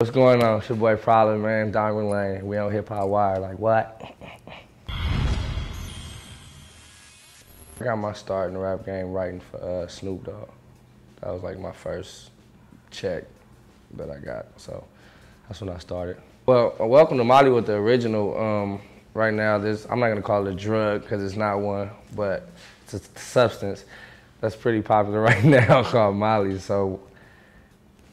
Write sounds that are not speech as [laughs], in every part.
What's going on? It's your boy Problem, man. Diamond Lane. We on Hip Hop Wire. Like what? I got my start in the rap game writing for uh, Snoop Dogg. That was like my first check that I got. So that's when I started. Well, uh, welcome to Mollywood the original. Um, right now, this I'm not gonna call it a drug because it's not one, but it's a substance that's pretty popular [laughs] right now called Molly. So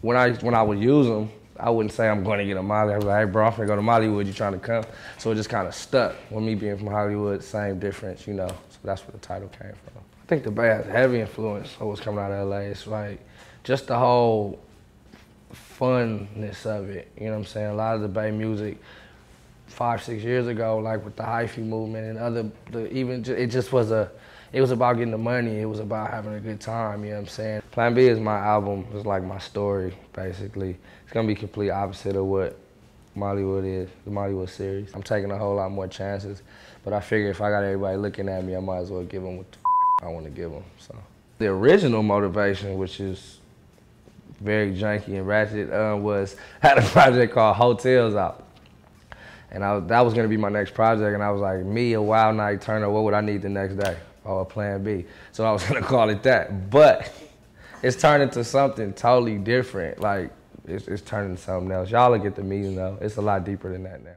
when I when I would use them, I wouldn't say I'm going to get a Molly. I was like, hey, bro, I'm finna go to Mollywood. You trying to come? So it just kind of stuck. With me being from Hollywood, same difference, you know. So that's where the title came from. I think the Bay has heavy influence of what's coming out of LA. It's like just the whole funness of it. You know what I'm saying? A lot of the Bay music five, six years ago, like with the hyphy movement and other, the, even it just was a, it was about getting the money. It was about having a good time. You know what I'm saying? Plan B is my album. It's like my story, basically. It's gonna be complete opposite of what Mollywood is, the Mollywood series. I'm taking a whole lot more chances, but I figure if I got everybody looking at me, I might as well give them what the I want to give them. So the original motivation, which is very janky and ratchet, uh, was [laughs] had a project called Hotels out. And I, that was gonna be my next project, and I was like, me, a wild night Turner, what would I need the next day? Or plan B. So I was gonna call it that. But it's turned into something totally different. Like it's, it's turned into something else. Y'all will get the meaning though. It's a lot deeper than that now.